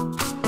you